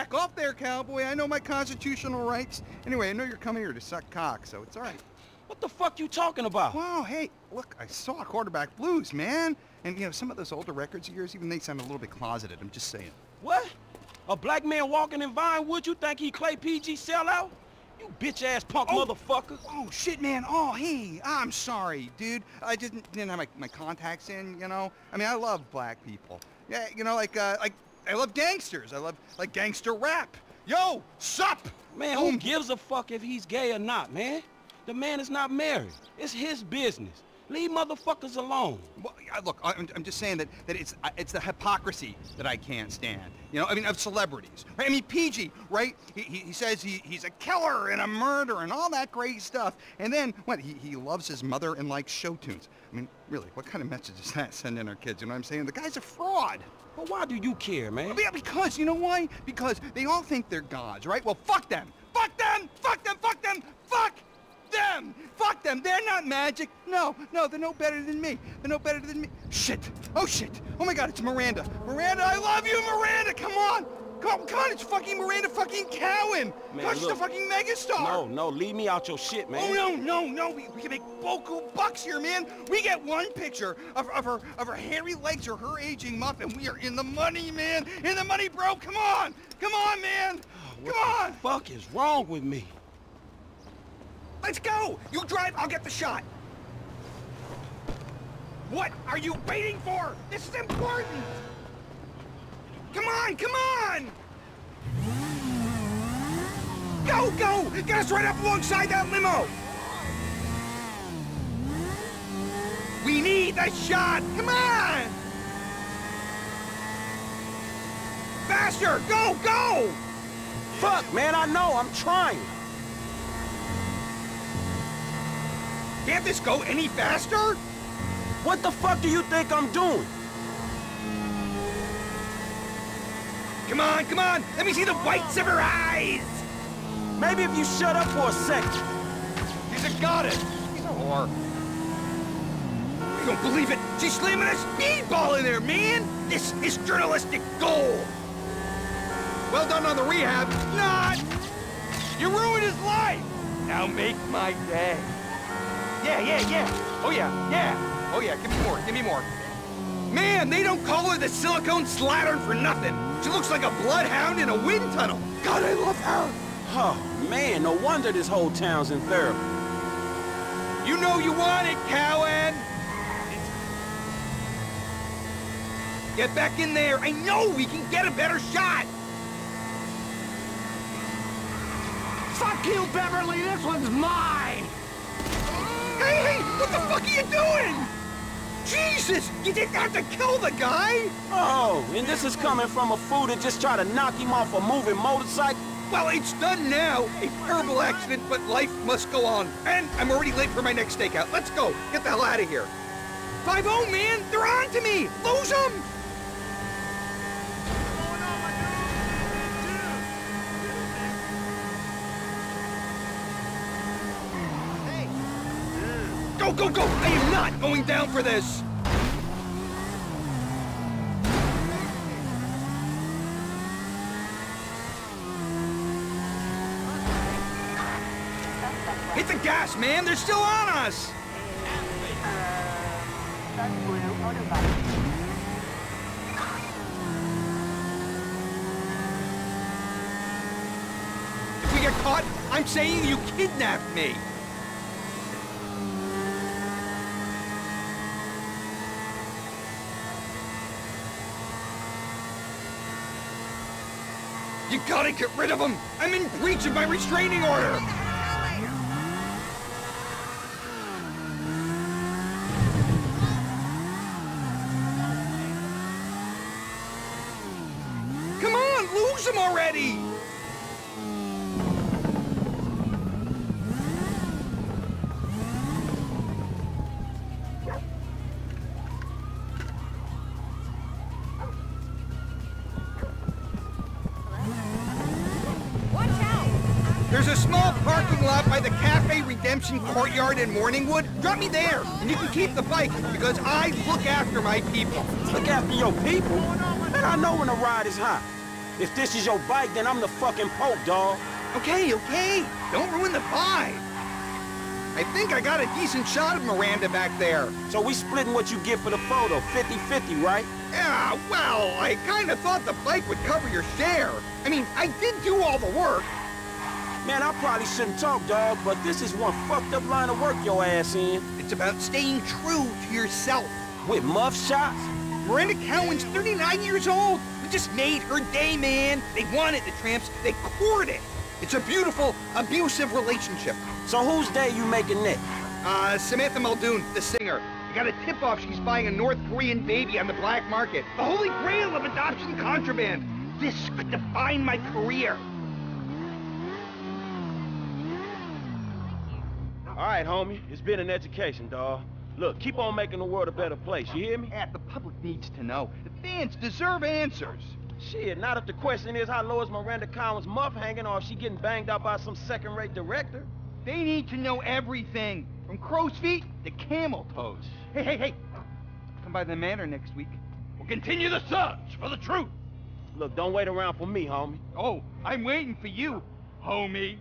back off there, cowboy. I know my constitutional rights. Anyway, I know you're coming here to suck cock, so it's all right. What the fuck you talking about? Wow, hey, look, I saw Quarterback Blues, man. And, you know, some of those older records of yours, even they sound a little bit closeted. I'm just saying. What? A black man walking in Vinewood, you think he Clay PG sellout? You bitch-ass punk Oh. motherfucker. Oh, shit, man. Oh, hey, I'm sorry, dude. I didn't, didn't have my, my contacts in, you know? I mean, I love black people. Yeah, you know, like, uh, like, I love gangsters. I love, like, gangster rap. Yo, sup? Man, who gives a fuck if he's gay or not, man? The man is not married. It's his business. Leave motherfuckers alone. Well, look, I'm, I'm just saying that, that it's it's the hypocrisy that I can't stand. You know, I mean, of celebrities. Right? I mean, PG, right? He, he, he says he, he's a killer and a murderer and all that great stuff. And then, what, he, he loves his mother and likes show tunes. I mean, really, what kind of message does that send in our kids? You know what I'm saying? The guy's a fraud. Well, why do you care, man? Yeah, because, you know why? Because they all think they're gods, right? Well, fuck them! Fuck them! Fuck them! Fuck them! Fuck them! Fuck them! They're not magic! No, no, they're no better than me. They're no better than me. Shit! Oh, shit! Oh my god, it's Miranda! Miranda, I love you, Miranda! Come on! Come on, come on, it's fucking Miranda fucking Cowan! Man, she's a fucking megastar! No, no, leave me out your shit, man. Oh no, no, no! We, we can make boku bucks here, man. We get one picture of, of her of her hairy legs or her aging muff, and we are in the money, man. In the money, bro. Come on, come on, man. Oh, what Come on. the fuck is wrong with me? Let's go. You drive. I'll get the shot. What are you waiting for? This is important. Come on, come on. Go, go! Get us right up alongside that limo! We need the shot! Come on! Faster! Go, go! Fuck, man, I know, I'm trying. Can't this go any faster? What the fuck do you think I'm doing? Come on, come on! Let me see the whites of her eyes! Maybe if you shut up for a second. He's a goddess! He's a whore. You don't believe it! She's slamming a speedball in there, man! This is journalistic gold! Well done on the rehab. Not! You ruined his life! Now make my day. Yeah, yeah, yeah. Oh, yeah, yeah. Oh, yeah, give me more, give me more. Man, they don't call her the silicone slattern for nothing. She looks like a bloodhound in a wind tunnel. God, I love her. Oh, man, no wonder this whole town's in therapy. You know you want it, Cowan! Get back in there! I know we can get a better shot! Fuck you, Beverly! This one's mine! Are you doing? Jesus! You didn't have to kill the guy! Oh, and this is coming from a fool that just tried to knock him off a moving motorcycle? Well, it's done now. A terrible accident, but life must go on. And I'm already late for my next stakeout. Let's go. Get the hell out of here. 5-0, man! They're on to me! Lose them! Go, go, go! I am not going down for this! Hit the gas, man! They're still on us! If we get caught, I'm saying you kidnapped me! You gotta get rid of him! I'm in breach of my restraining order! Come on, lose him already! There's a small parking lot by the Cafe Redemption Courtyard in Morningwood. Drop me there, and you can keep the bike, because I look after my people. Look after your people. Man, I know when a ride is hot. If this is your bike, then I'm the fucking Pope, dawg. Okay, okay. Don't ruin the vibe. I think I got a decent shot of Miranda back there. So we splitting what you get for the photo, 50-50, right? Yeah, well, I kinda thought the bike would cover your share. I mean, I did do all the work. Man, I probably shouldn't talk, dog, but this is one fucked up line of work your ass in. It's about staying true to yourself. With muff shots? Miranda Cowan's 39 years old. We just made her day, man. They wanted the tramps. They courted. It's a beautiful, abusive relationship. So whose day you making next? Uh, Samantha Muldoon, the singer. I got a tip-off she's buying a North Korean baby on the black market. The holy grail of adoption contraband. This could define my career. All right, homie. It's been an education, dawg. Look, keep on making the world a better place, you hear me? Yeah, the public needs to know. The fans deserve answers. Shit, not if the question is how low is Miranda Cowan's muff hanging or if she getting banged out by some second-rate director. They need to know everything, from crow's feet to camel toes. Hey, hey, hey! Come by the manor next week. We'll continue the search for the truth. Look, don't wait around for me, homie. Oh, I'm waiting for you, homie.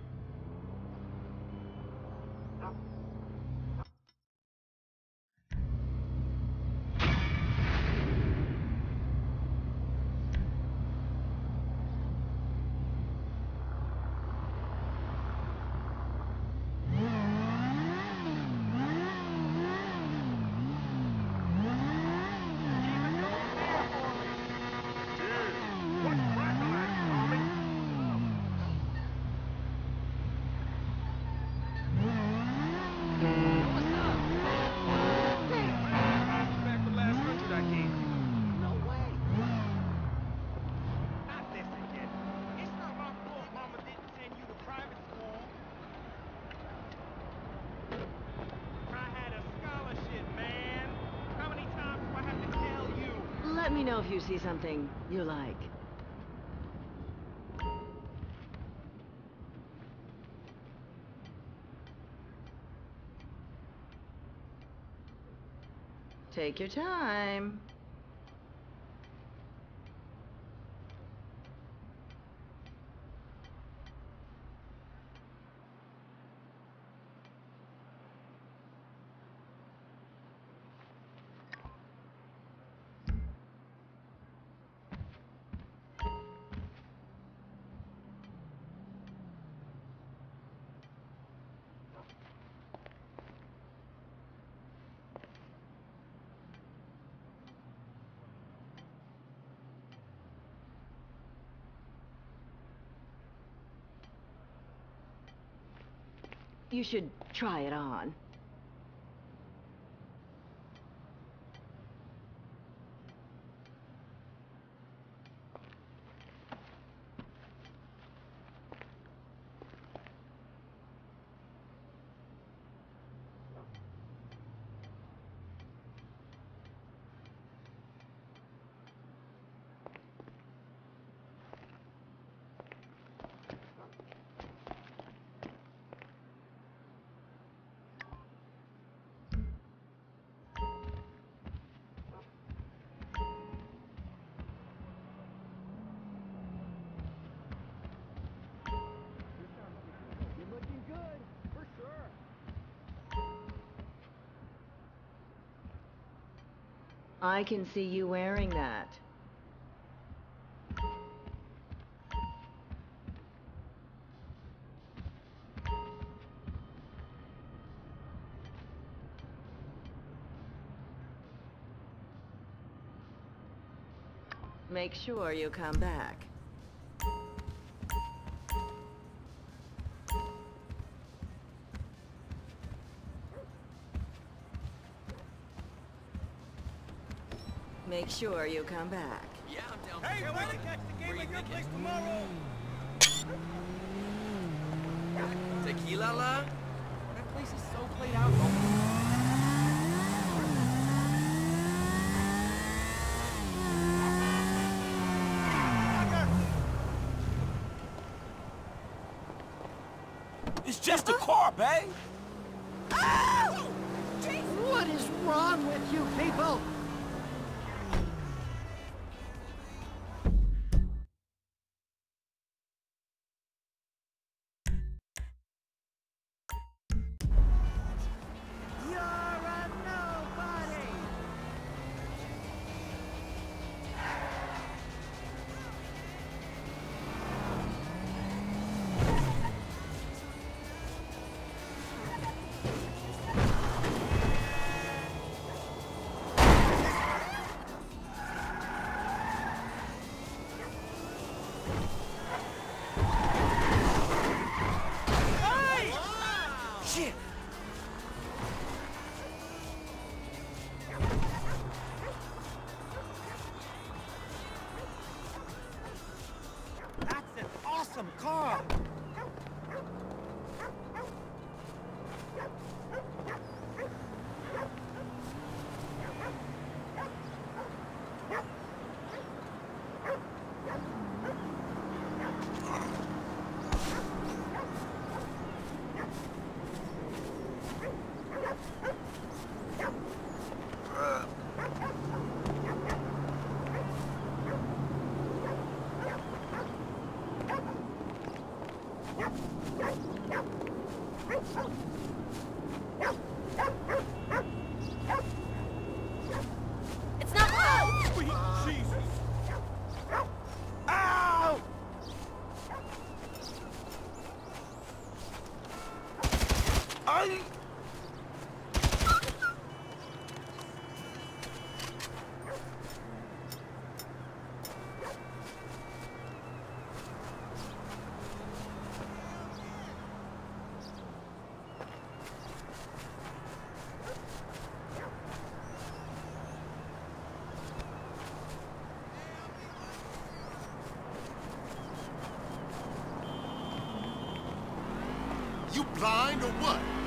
Me know if you see something you like. Take your time. You should try it on. I can see you wearing that. Make sure you come back. Make sure you come back. Yeah, I'm down. Hey, for wanna catch the game at you your thinking? place tomorrow? Tequi-la-la? That place is so played out. It's just a car, babe. What is wrong with you people? You blind or what?